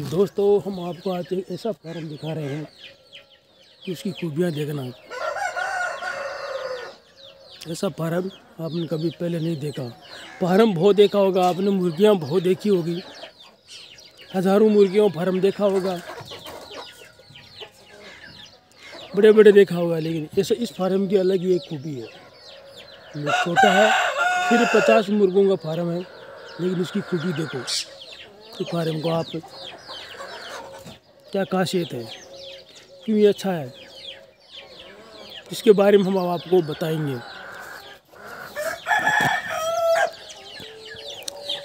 दोस्तों, हम आपको आज एक ऐसा फार्म दिखा रहे हैं कि उसकी खूबियाँ देखना। ऐसा फार्म आपने कभी पहले नहीं देखा। फार्म बहुत देखा होगा, आपने मुर्गियाँ बहुत देखी होगी। हज़ारों मुर्गियों फार्म देखा होगा। बड़े बड़े देखा होगा, लेकिन ऐसा इस फार्म की अलग ही एक खूबी है। छोटा है, फिर पचास मुर्गों का फार्म है, लेकिन उसकी खूबी देखो। इस फार्म को आप क्या खासियत है? क्यों ये अच्छा है? इसके बारे में हम आपको बताएँगे।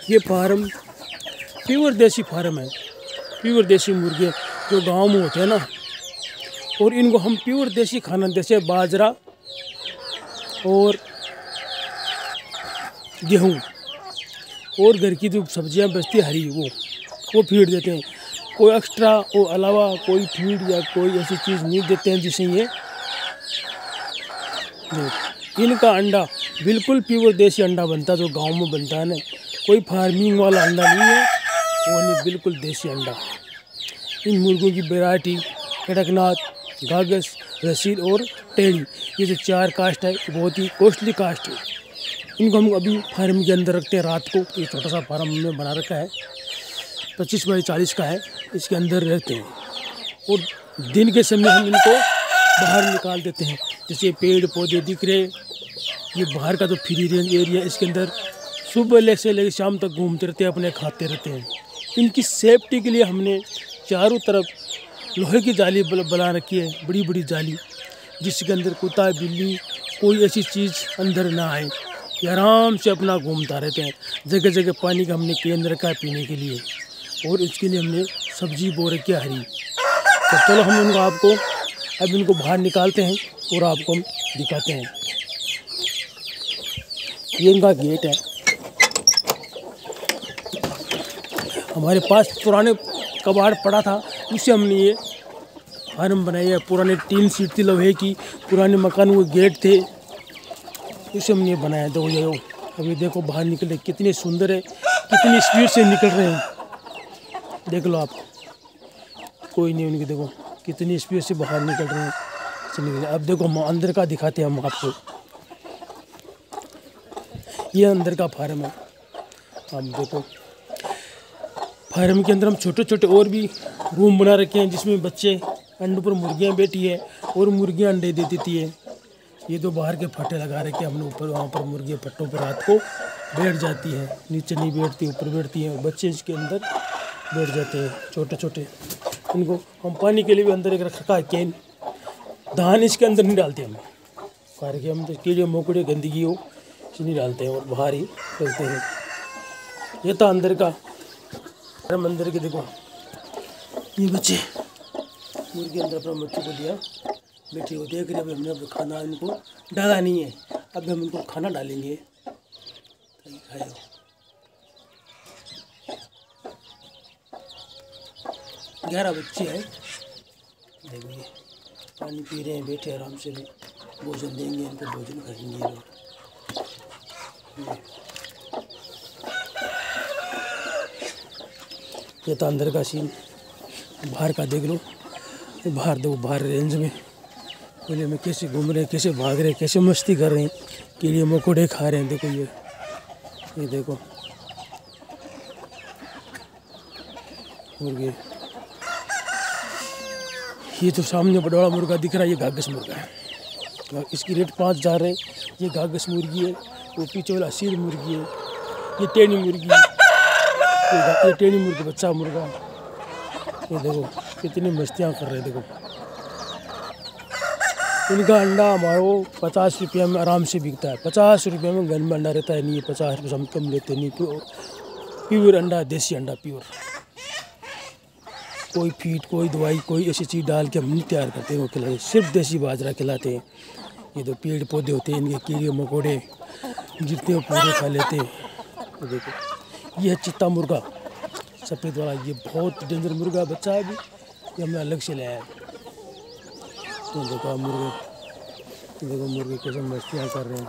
ये फार्म, प्योर देसी फार्म है। प्योर देसी मुर्गे जो गाँव में होते हैं ना, और इनको हम प्योर देसी खाना जैसे बाजरा और गेहूँ। और घर की जो सब्ज़ियाँ बचती हरी, वो वो फ़ीड देते हैं। कोई एक्स्ट्रा और अलावा कोई फ़ीड या कोई ऐसी चीज़ नहीं देते हैं जिससे ये इनका अंडा बिल्कुल प्योर देसी अंडा बनता है, जो गाँव में बनता है ना। कोई फ़ार्मिंग वाला अंडा नहीं है, वो नहीं, बिल्कुल देसी अंडा। इन मुर्गों की वेराइटी कड़कनाथ, गागस, रसीद और टेड़ी ये जो चार कास्ट है, बहुत ही कॉस्टली कास्ट है। इनको हम अभी फार्म के अंदर रखते हैं, रात को। ये छोटा सा फार्म हमने बना रखा है। पच्चीस बाई चालीस का है, इसके अंदर रहते हैं। और दिन के समय हम इनको बाहर निकाल देते हैं। जैसे पेड़ पौधे दिख रहे, ये बाहर का तो फ्री रेंज एरिया इसके अंदर सुबह ले से लेकर शाम तक घूमते रहते हैं, अपने खाते रहते हैं। इनकी सेफ्टी के लिए हमने चारों तरफ़ लोहे की जाली बना रखी है बड़ी बड़ी जाली, जिसके अंदर कुत्ता, बिल्ली, कोई ऐसी चीज़ अंदर ना आए। आराम से अपना घूमता रहते हैं। जगह जगह पानी का हमने केंद्र रखा है पीने के लिए। और इसके लिए हमने सब्ज़ी बो रखी हरी। तो चलो हम इनको आपको, अब इनको बाहर निकालते हैं और आपको हम दिखाते हैं। ये इनका गेट है। हमारे पास पुराने कबाड़ पड़ा था उससे हमने ये फार्म बनाई है। पुराने टीन सीट थी लोहे की, पुराने मकान वो गेट थे, उसे हमने बनाया। दो ये अभी देखो बाहर निकले कितने सुंदर है, कितनी स्पीड से निकल रहे हैं। देख लो आप। कोई नहीं, उनकी देखो, कितनी स्पीड से बाहर निकल रहे हैं। चलिए अब देखो, हम अंदर का दिखाते हैं हम आपको। ये अंदर का फार्म है। आप देखो, फार्म के अंदर हम छोटे छोटे और भी रूम बना रखे हैं, जिसमें बच्चे अंडे पर मुर्गियाँ बैठी है और मुर्गियाँ अंडे दे देती है। ये तो बाहर के फटे लगा रखे हैं, हमने ऊपर, वहाँ पर मुर्गियाँ पट्टों पर रात को बैठ जाती है, नीचे नहीं बैठती, ऊपर बैठती हैं। बच्चे इसके अंदर बैठ जाते हैं, छोटे छोटे। इनको हम पानी के लिए भी अंदर एक रख रखा है? कैन धान इसके अंदर नहीं डालते हम। कार के हम तो कीड़े मोकड़े, गंदगी हो इसे नहीं डालते हैं और बाहर ही रखते हैं। ये था अंदर का। अरे मंदिर के देखो। ये बच्चे। मुर्गी अंदर अपना बच्चे को दिया। बेटी को देख रहे अभी हमने अब खाना इनको डाला नहीं है। अब हम इनको खाना डालेंगे। खाए ग्यारह बच्चे हैं। देखो ये पानी पी रहे हैं, बैठे आराम से। भोजन देंगे, इनको भोजन लोग ये तो अंदर का सीन बाहर का देख लो। बाहर देखो, बाहर रेंज में। पहले में कैसे घूम रहे हैं, कैसे भाग रहे हैं, कैसे मस्ती कर रहे हैं। कीड़े मकोड़े खा रहे हैं, देखो ये। ये देखो। मुर्गे ये तो सामने बड़ा मुर्गा दिख रहा है, ये गागस मुर्गा है। इसकी रेट पाँच हज़ार है। ये गागस मुर्गी है, वो पीछे वाला सीर मुर्गी है, ये टेनी मुर्गी ये टेनी मुर्गी, बच्चा मुर्गा। ये देखो, कितनी मस्तियाँ कर रहे हैं, देखो। इनका अंडा हमारा पचास रुपया में आराम से बिकता है। पचास रुपये में घर में अंडा रहता है, नहीं, पचास रुपये से हम कम लेते नहीं, प्योर प्योर अंडा, देसी अंडा, प्योर। कोई फीट, कोई दवाई, कोई ऐसी चीज़ डाल के हम नहीं तैयार करते हैं वो खिलाते, सिर्फ़ देसी बाजरा खिलाते। हैं ये तो पेड़ पौधे होते हैं, इनके कीड़े मकोड़े गिरते हैं पूरे खा लेते। हैं देखो, ये है चित्ता मुर्गा। सफ़ेद वाला, ये बहुत डेंजर मुर्गा बच्चा है अभी, ये हमने अलग से लाया है। तो देखो मुर्गे देखो मुर्गे कैसे मस्तियाँ कर रहे हैं।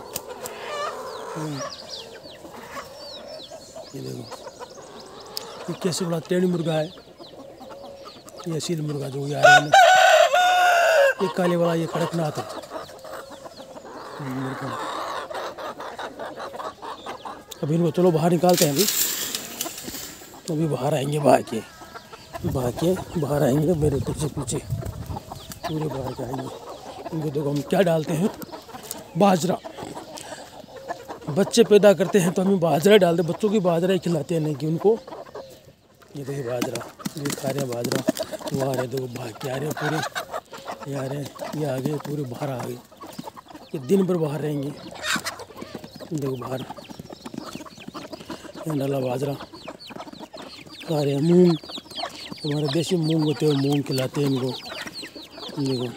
हम्म। ये देखो, ये कैसे बड़ा टेढ़ी मुर्गा है। ये सील मुर्गा जो ये आ रहा है ये काले वाला, ये कड़कनाथ अभी इनको चलो बाहर निकालते हैं अभी। अभी बाहर आएँगे, बाहर के बाहर के, बाहर आएँगे, मेरे पीछे पीछे। पूरे बाहर के आएँगे। इनको देखो हम क्या डालते हैं। बाजरा। बच्चे पैदा करते हैं तो हम बाजरा डालते हैं बच्चों की बाजरा ही खिलाते हैं, नहीं कि उनको। ये देखिए बाजरा, ये खा रहे हैं बाजरा। वो आ रहे देखो भाग के आ रहे पूरे? ये आ रहे ये आ गए, पूरे बाहर आ गए। ये दिन भर बाहर रहेंगे। देखो बाहर। डाला बाजरा। खा रहे मूंग। हमारे देसी मूंग होते हैं मूंग खिलाते हैं इनको। देखो।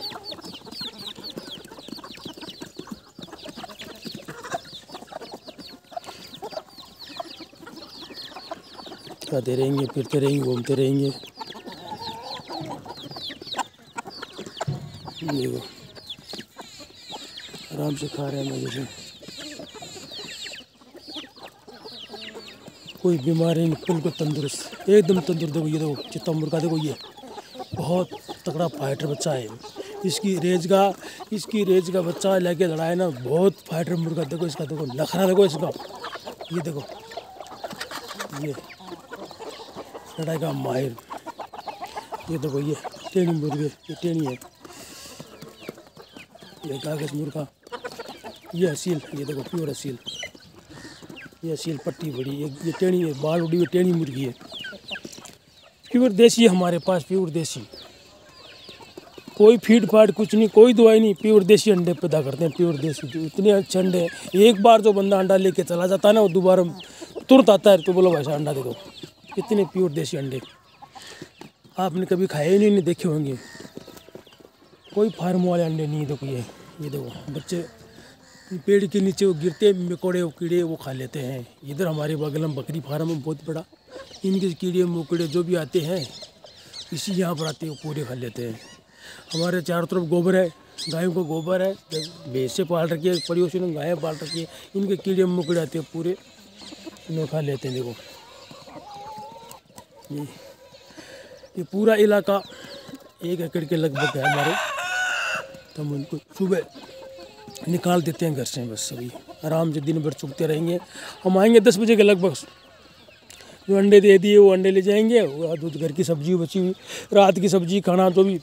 खाते रहेंगे फिरते रहेंगे, घूमते रहेंगे। देखो आराम से खा रहे हैं मज़े से। कोई बीमारी नहीं बिल्कुल तंदुरुस्त। एकदम तंदुरुस्त। देखो, ये देखो चित्ता मुर्गा, देखो ये। बहुत तगड़ा फाइटर बच्चा है। इसकी रेज का, इसकी रेज का बच्चा लेके लड़ाए ना, बहुत फाइटर मुर्गा। देखो इसका, देखो, नखरा, देखो इसका। ये देखो। ये। लड़ाई का माहिर। ये देखो, ये टेनी मुर्गे, ये टेनी है। ये कागज़ मुर्गा ये असील ये देखो प्योर असील। ये असील पट्टी बड़ी ये ये टेनी है बाल उड़ी हुई टेनी मुर्गी है। प्योर देसी है हमारे पास प्योर देसी। कोई फ़ीड फाड कुछ नहीं कोई दवाई नहीं प्योर देसी अंडे पैदा करते हैं प्योर देसी। इतने अच्छे अंडे एक बार जो बंदा अंडा लेके चला जाता है ना वो दोबारा तुरंत आता है तो बोलो भाई अंडा दे दो। इतने प्योर देसी अंडे। आपने कभी खाए ही नहीं, नहीं देखे होंगे। कोई फार्म वाले अंडे नहीं, देखो ये ये देखो, बच्चे पेड़ के नीचे वो गिरते मकोड़े, वो कीड़े, वो खा लेते हैं। इधर हमारे बगल में बकरी फार्म है, बहुत बड़ा। इनके कीड़े, मकोड़े जो भी आते हैं, इसी यहाँ पर आते हैं, वो पूरे खा लेते हैं। हमारे चारों तरफ़ गोबर है, गायों का गोबर है भैंसे पाल रखी है पड़ोसी ने गायें पाल रखी है, इनके कीड़े, मकोड़े आते हैं, पूरे इन्हें खा लेते हैं, देखो। ये ये पूरा इलाका एक एकड़ के लगभग है हमारे। तो हम उनको सुबह निकाल देते हैं घर से, बस सभी। आराम से दिन भर चुगते रहेंगे। हम आएँगे दस बजे के लगभग। जो अंडे दे दिए, वो अंडे ले जाएँगे। वो दूध घर की सब्ज़ी बची हुई, रात की सब्ज़ी, खाना जो भी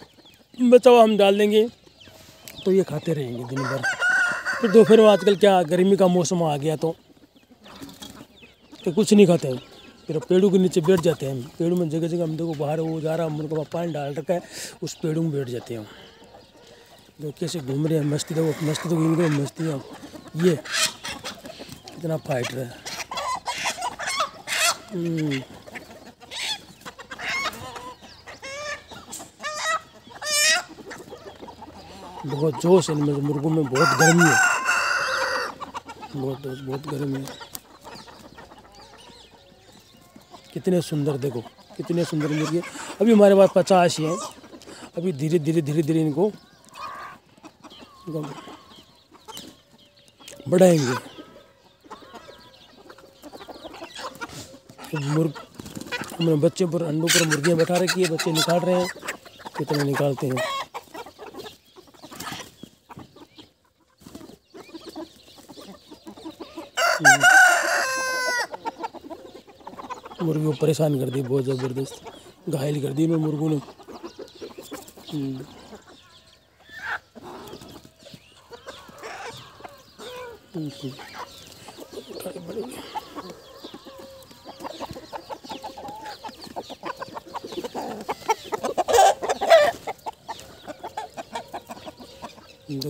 बचा हुआ हम डाल देंगे। तो ये खाते रहेंगे दिन भर। फिर दोपहर में आजकल क्या, गर्मी का मौसम आ गया तो तो कुछ नहीं खाते हैं फिर पेड़ों के नीचे बैठ जाते हैं पेड़ों में जगह जगह हम देखो बाहर वो जा रहा है उनका पानी डाल रखा है, उस पेड़ों में बैठ जाते हैं जो कैसे घूम रहे हैं, मस्ती देखो, मस्ती तो इनको मस्ती है ये, कितना फाइटर है। हम्म। बहुत जोश है इनमें मुर्गों में बहुत गर्मी है। बहुत जोश बहुत गर्मी है। कितने सुंदर देखो, कितने सुंदर मुर्गे। अभी हमारे पास पचास ही हैं। अभी धीरे धीरे धीरे धीरे इनको इनको बढ़ाएँगे। तो मुर्ग, हमने बच्चे पर अंडों पर मुर्गियाँ बैठा रखी है, बच्चे निकाल रहे हैं, कितने निकालते हैं। मुर्गियों को परेशान कर दी, बहुत ज़बरदस्त। घायल कर दी इन्होंने मुर्गों ने। दो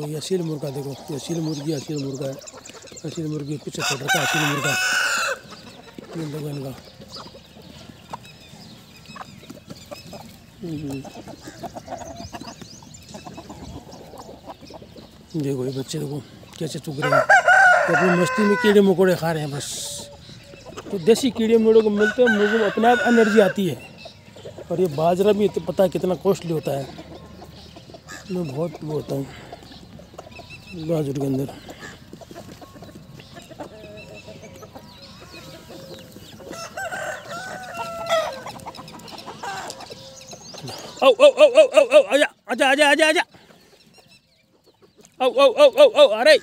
ये असील मुर्गा देखो, ये असील मुर्गी, असील मुर्गा है। असील मुर्गी पीछे छोड़ रखा असील मुर्गा। ये देखो इनका। हम्म। देखो ये बच्चे देखो, कैसे चुग रहे हैं। तो अपनी मस्ती में कीड़े मकोड़े खा रहे हैं बस। तो देसी कीड़े मकोड़े को मिलते हैं, मुझे अपने आप एनर्जी आती है। और ये बाजरा भी तो पता है कितना कॉस्टली होता है। इसमें बहुत वो होता है, बाजरे के अंदर। आओ आओ आओ आओ आओ, आजा आजा आजा आजा। आजा आओ आओ आओ आओ आओ अरे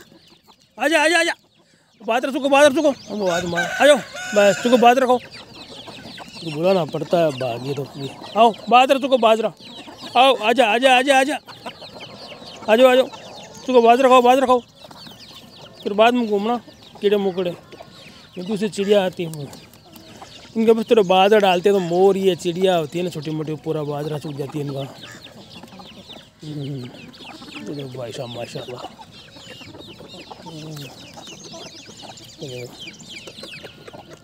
आजा आजा आजा। बात रखो बात रखो हम बात मार। आ जाओ बस तुको बात रखो। तो बुलाना पड़ता है भागी तो आओ बात रखो बाजरा आओ आजा आजा आजा आजा। आ जाओ आ जाओ तुको बात रखो बात रखो फिर बाद में घूमना कीड़े मुकड़े। ये दूसरी चिड़िया आती है इनके बस थोड़ा बाजरा डालते हैं तो मोर ये चिड़िया होती है ना छोटी मोटी पूरा बाजरा सूख जाती है इनका। ये भाई साहब माशाल्लाह। ये देखो,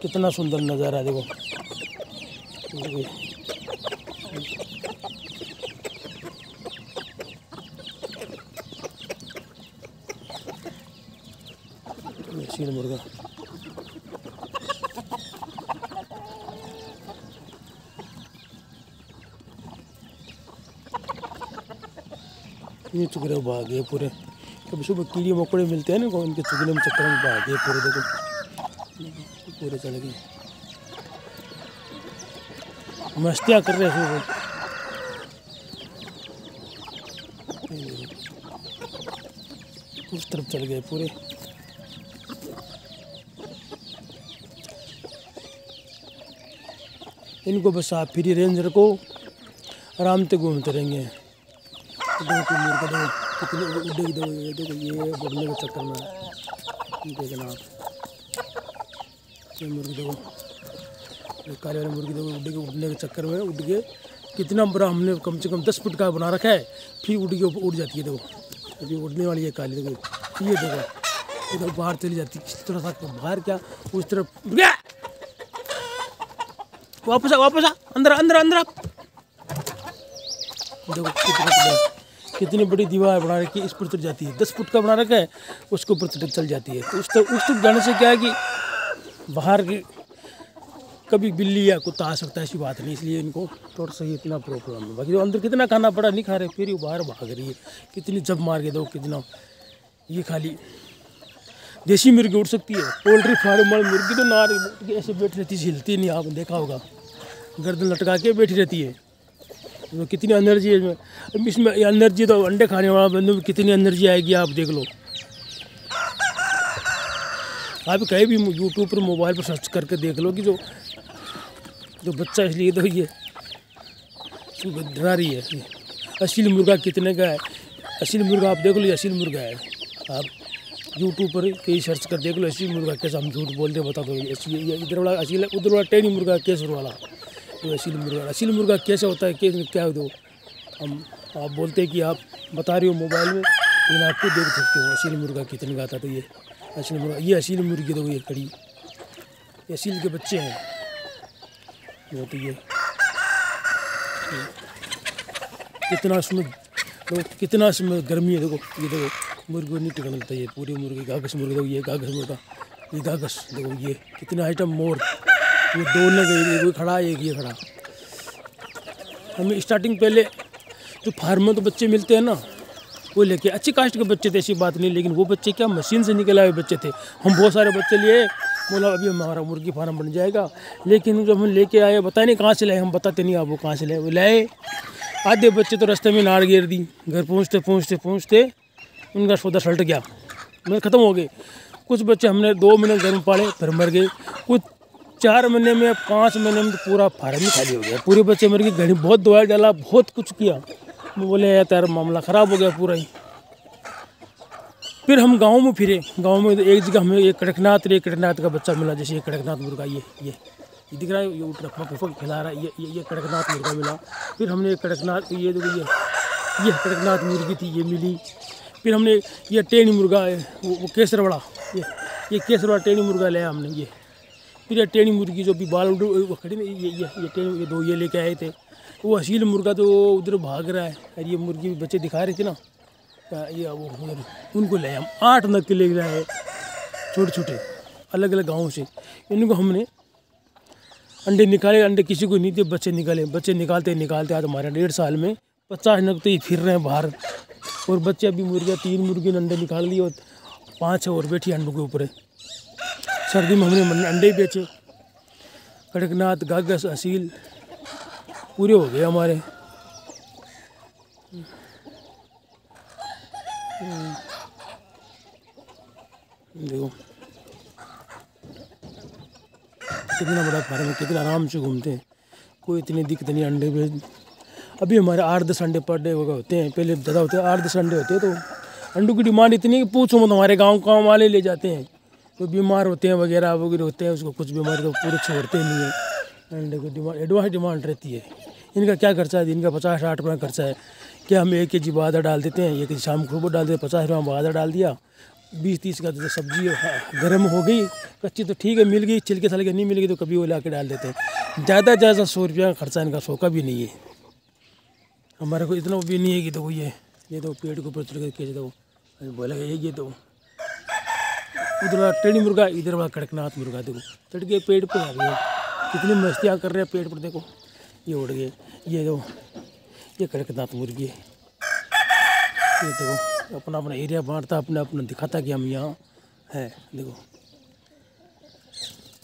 कितना सुंदर नज़ारा देखो। सील मुर्गा। ये चुकरे भागे पूरे। कभी सुबह कीड़े मकोड़े मिलते हैं ना को इनके चुगने में चक्कर में भागे पूरे, देखो। पूरे चढ़ गए। मस्तियाँ कर रहे हैं उस तरफ़ चल गए पूरे। इनको बस आप फ्री रेंज रखो। आराम से घूमते रहेंगे। देखो देखो कितने उड़े देखो ये देखो, ये बढ़ने के चक्कर में। देखना आप मुर्गी देखो काले वाले मुर्गी देखो, उड़ के उड़ने के चक्कर में उड़ के कितना बड़ा हमने कम से कम दस फुट का बना रखा है, फिर उड़ के उड़ जाती है, देखो। अभी उड़ने वाली है काली, देखो। ये देखो देखो बाहर चली जाती है किस तरह बाहर क्या, उस तरफ़। वापस आ वापस आ, अंदर अंदर अंदर आ। देखो कितना बड़ा- दीवार बना रखी है, इस पर चढ़ जाती है। दस फुट का बना रखा है, उसके ऊपर चल जाती है। तो उस तक उस तक जाने से क्या है कि बाहर की कभी बिल्ली या कुत्ता आ सकता है, ऐसी बात नहीं, इसलिए इनको थोड़ा सा ही इतना प्रॉब्लम है। बाकी जो अंदर कितना खाना पड़ा, नहीं खा रहे, फिर ये बाहर भाग रही है। कितनी जब मार के दो, कितना ये खाली देसी मुर्गी उड़ सकती है, पोल्ट्री फार्म वाली मुर्गी तो ना ऐसे बैठी रहती हिलती नहीं आपने देखा होगा। गर्दन लटका के बैठी रहती है। तो कितनी एनर्जी है इसमें? इसमें एनर्जी तो अंडे खाने वाला बंदे में कितनी एनर्जी आएगी, आप देख लो। आप कहीं भी यूट्यूब पर मोबाइल पर सर्च करके देख लो कि जो जो बच्चा इसलिए तो ये डरा रही है। असील मुर्गा कितने का है? असील मुर्गा आप देख लो, ये असील मुर्गा है। आप यूट्यूब पर कहीं सर्च कर देख लो असील मुर्गा कैसे हम झूठ बोलते बता दो। ये इधर वाला असील है उधर वाला टेनी मुर्गा केसर वाला। ये असील मुर्गा। असील मुर्गा कैसे होता है, कैसे क्या दो हम, आप बोलते हैं कि आप बता रहे हो मोबाइल में, लेकिन आपको देख सकते हो असील मुर्गा कितने का आता तो ये असील मुर्गा, ये असील मुर्गी तो ये कड़ी, ये असील के बच्चे हैं। वो तो ये, कितना इसमें देखो कितना इसमें गर्मी है, देखो, ये देखो, मुर्गी नहीं टिकने देता ये पूरी मुर्गी गागस मुर्गी देखो ये गागस मुर्गा, ये गागस देखो, ये कितना आइटम मोर। दौड़ने गई, ये कोई खड़ा, एक ये खड़ा। हमें स्टार्टिंग पहले जो फार्म में तो बच्चे मिलते हैं ना, वो लेके, अच्छी कास्ट के बच्चे थे, ऐसी बात नहीं, लेकिन वो बच्चे क्या मशीन से निकले हुए बच्चे थे। हम बहुत सारे बच्चे लिए, बोला, अभी हमारा मुर्गी फार्म बन जाएगा। लेकिन जब हम लेके आए बताए नहीं कहाँ से लाए, हम बताते नहीं, आप वो कहाँ से लाए? वो लाए। आधे बच्चे तो रास्ते में नाड़ गिर दी, घर पहुँचते पहुँचते पहुँचते, उनका सौदा सल्ट गया। मैं ख़त्म हो गए कुछ बच्चे हमने दो मिनट घर में पाले, फिर मर गए। कुछ चार महीने में पाँच महीने में तो पूरा फार्म ही खाली हो गया। पूरे बच्चे मेरे की घड़ी बहुत दवाई डाला बहुत कुछ किया। बोले यार तेरा मामला ख़राब हो गया पूरा ही। फिर हम गाँव में फिरे। गाँव में एक जगह हमें एक कड़कनाथ एक कड़कनाथ का बच्चा मिला जैसे ये कड़कनाथ मुर्गा ये ये दिख रहा है ये उठ रखा फुफक खिला रहा है ये ये ये कड़कनाथ मुर्गा मिला। फिर हमने कड़कनाथ ये देखो ये ये कड़कनाथ मुर्गी थी ये मिली। फिर हमने ये टेनी मुर्गा वो, केसर वाला ये ये केसर वाला टेनी मुर्गा लिया हमने ये। फिर ये टेनी मुर्गी जो भी बाल खड़ी ना ये ये ये ये दो ये लेके आए थे। वो असील मुर्गा तो उधर भाग रहा है। और ये मुर्गी बच्चे दिखा रहे थे ना आ, ये वो उनको ले हम आठ नग के ले गए हैं छोटे छोटे अलग अलग गाँव से। इनको हमने अंडे निकाले अंडे किसी को नहीं थे बच्चे निकाले। बच्चे निकालते निकालते आज हमारे डेढ़ साल में पचास नग तो ये फिर रहे हैं बाहर। और बच्चे अभी मुर्गियाँ तीन मुर्गी ने अंडे निकाल लिए और पाँच और बैठी अंडों के ऊपर। है सर्दी में हमने अंडे बेचे कड़कनाथ, गागस, असील, पूरे हो गए हमारे। देखो। कितना बड़ा फार्म है कितना आराम से घूमते हैं। कोई इतनी दिक्कत नहीं, अंडे पे अभी हमारे आठ दस अंडे पर डे वगैरह होते हैं। पहले ज़्यादा होते हैं आठ दस अंडे होते हैं तो अंडों की डिमांड इतनी है कि पूछो मत, हमारे गाँव गाँव वाले ले जाते हैं। तो बीमार होते हैं वगैरह वगैरह होते हैं, उसको कुछ बीमारी तो पूरे छोड़ते नहीं है। की डिमांड एडवांस डिमांड रहती है। इनका क्या खर्चा है? इनका पचास साठ रुपये खर्चा है। क्या हम एक के जी बादर डाल देते हैं? एक शाम को डाल देते हैं, पचास रुपये बादर डाल दिया। बीस तीस का तो सब्ज़ी गर्म हो गई। कच्ची तो ठीक है, मिल गई, छिलके सलके नहीं मिल गई तो कभी वो ला के डाल देते हैं। ज़्यादा ज़्यादा सौ रुपया का खर्चा इनका सौ का भी नहीं है। हमारे को इतना भी नहीं है कि तो ये ये तो पेट के ऊपर चढ़ के तो बोला ये ये तो। उधर वाला टेढ़ी मुर्गा, इधर वाला कड़कनाथ मुर्गा, देखो। चढ़ के पेड़ पे, आ गए कितनी मस्तियाँ कर रहे हैं पेड़ पर, देखो। ये उड़ गए। ये दो ये कड़कनाथ मुर्गी है। ये देखो, अपना अपना एरिया बांटता, अपना अपना दिखाता कि हम यहाँ है, देखो।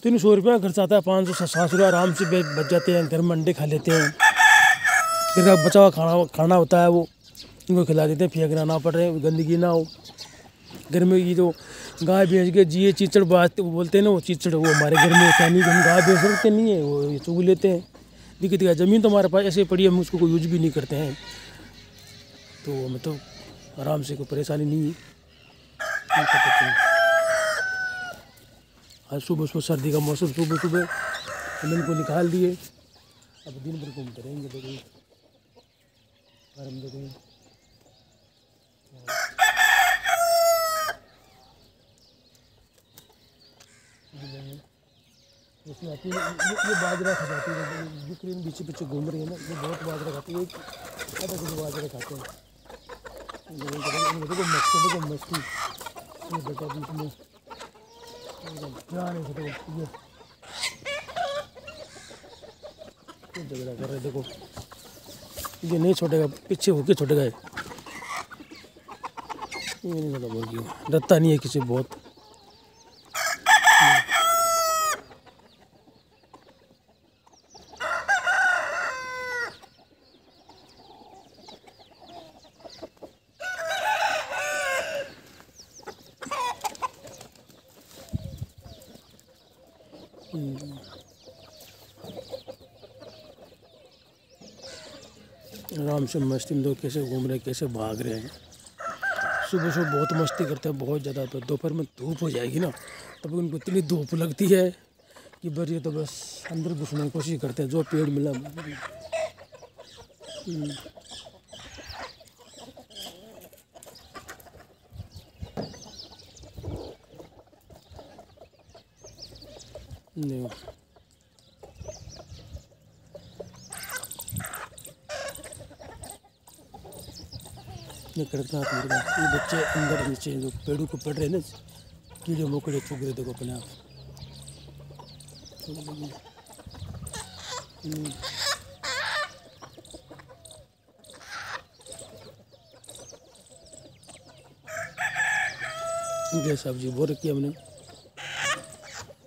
तीन सौ रुपया खर्च आता है, पाँच सौ, सात सौ रुपया आराम से बच जाते हैं, घर में अंडे खा लेते हैं। फिर बचा हुआ खाना खाना होता है वो, इनको खिला देते हैं फेंकना ना पड़ रहे गंदगी ना हो। घर में ये जो गाय भैंस के जिए चीचड़ बात बोलते हैं ना, वो चीचड़, वो हमारे घर में होता नहीं हम गाय भैंस रखते नहीं है, वो ये चुग लेते हैं। दिक्कत क्या, ज़मीन तो हमारे पास ऐसे पड़ी है, हम उसको कोई यूज़ भी नहीं करते हैं। तो तो आराम से कोई परेशानी नहीं है। आज सुबह सुबह सर्दी का मौसम, सुबह सुबह हम इनको निकाल दिए। अब दिन भर घूमते रहेंगे देखिए फार्म देखिए इसमें आती है ये, बाजरा खा जाती है जो क्रीम पीछे पीछे घूम रही है ना ये बहुत बाजरा खाती है आधा किलो बाजरा खाते हैं। देखो मस्ती देखो मस्ती ये बेटा बीच में ध्यान है देखो ये। झगड़ा कर रहे देखो। ये नहीं छोटेगा पीछे होके छोटेगा ये। नहीं ज़्यादा बोल डरता नहीं है किसी बहुत आराम से मस्ती में लोग कैसे घूम रहे कैसे भाग रहे हैं। सुबह सुबह बहुत मस्ती करते हैं, बहुत ज़्यादा तो दोपहर में धूप हो जाएगी ना, तब उनको इतनी धूप लगती है कि बस ये तो बस अंदर घुसने की कोशिश करते हैं, जो पेड़ मिला। नहीं। ये कड़कनाथ मुर्गा ये बच्चे अंदर नीचे जो पेड़ों को पड़ रहे ना कीड़े मकोड़े चुग रहे देखो अपने आप। हम्म। सब्ज़ी बो रखी हमने।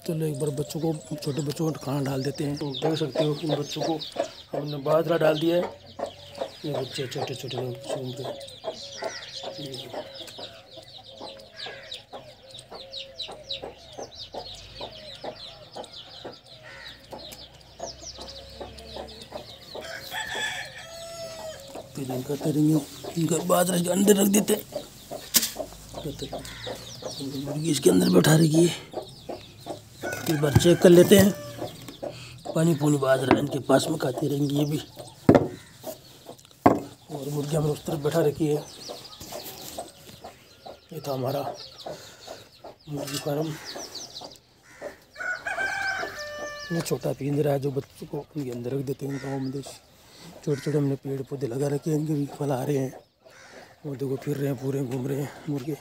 चलो एक बार बच्चों को, छोटे बच्चों को खाना डाल देते हैं। तो देख सकते हो इन बच्चों को हमने बाजरा डाल दिया है। ये बच्चे छोटे छोटे रहे अंदर रख देते इसके बैठा रखी है। बार चेक कर लेते हैं। पानी पूनी बाजरा इनके पास में खाती रहेंगी ये भी। और मुर्गी उस तरफ़ बैठा रखी है। ये था हमारा मुर्गी फार्म। ये छोटा पिंजरा है जो बच्चों को अपने अंदर रख देते हैं गाँव में। देश छोटे छोटे हमने पेड़ पौधे लगा रखे हैं इनके भी फल आ रहे हैं। और देखो, फिर रहे हैं, पूरे घूम रहे हैं, मुर्गे।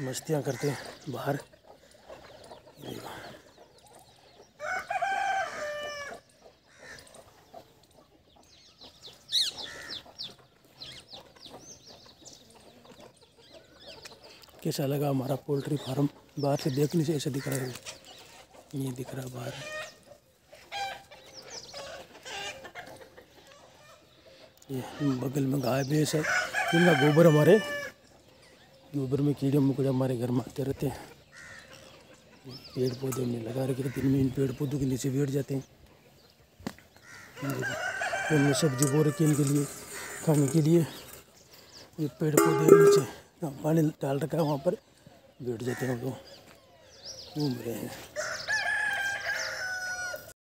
मस्तियाँ करते हैं, बाहर। देखो। कैसा लगा हमारा पोल्ट्री फार्म? बाहर से देखने से ऐसा दिख रहा है। ये दिख रहा बाहर। ये बगल में गाय भैंस है इनका गोबर हमारे। गोबर में कीड़े मकोड़े हमारे घर में आते रहते हैं। पेड़ पौधे में लगा रखे दिन में इन पेड़ पौधों के नीचे बैठ जाते हैं। हमने सब्ज़ी बो रखी इनके लिए, खाने के लिए। ये पेड़ पौधे नीचे। पानी डाल रखा है वहाँ पर। बैठ जाते हैं हम लोग। घूम रहे हैं।